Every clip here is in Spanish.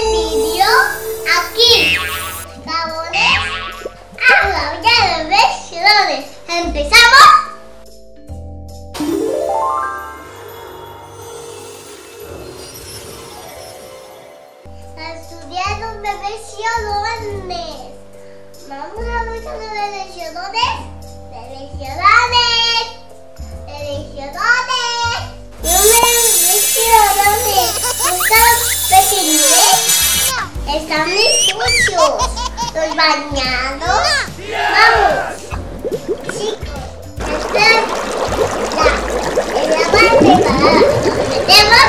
el vídeo aquí. Favores, agua, ya lo ves, ¡Empezamos! Estudiar los bebés llorones. Vamos a ver los bebés llorones. Bebés llorones. Bebés llorones. Sucios. Los bañados. Vamos. Chicos, están ya. En la parte. Nos metemos,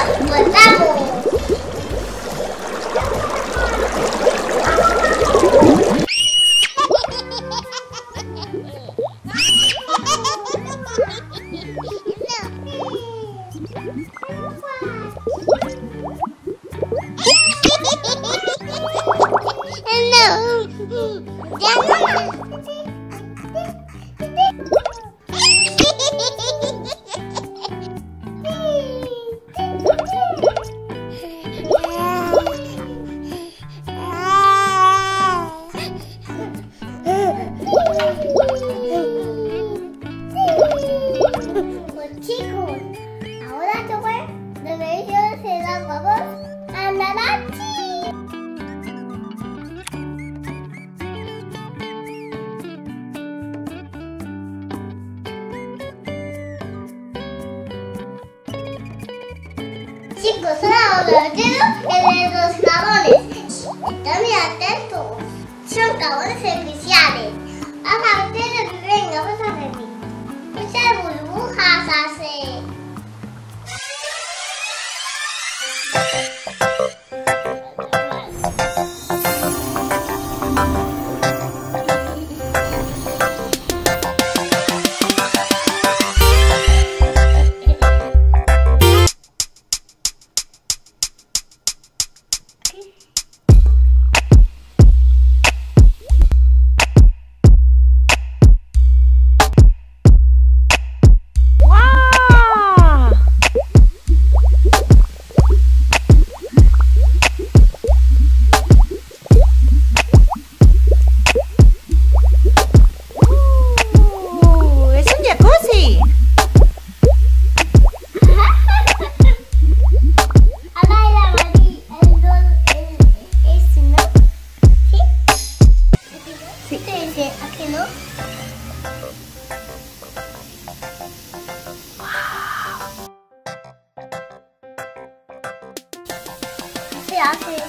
cortamos. Chicos, ahora los dedos en los jabones. Están muy atentos. Son jabones 啊！对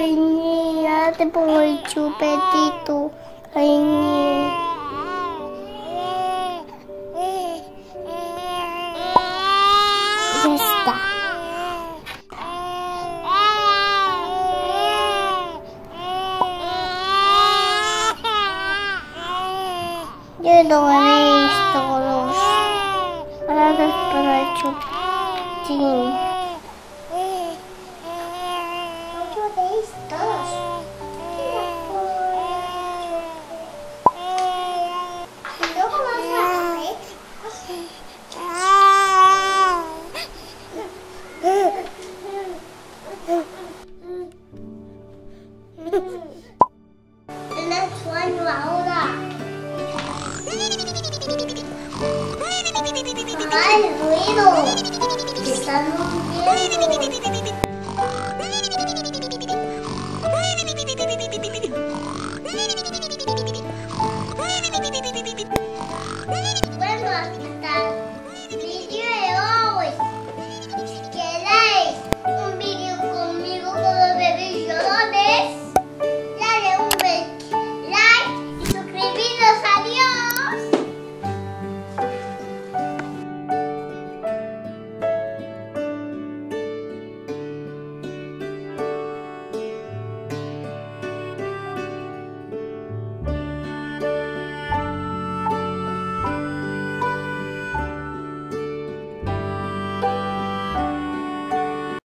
ini ya tipe lucu peti itu ini Resta. Yo Ini. Ini. esto, cuci. Mamá, el ruido. Están durmiendo.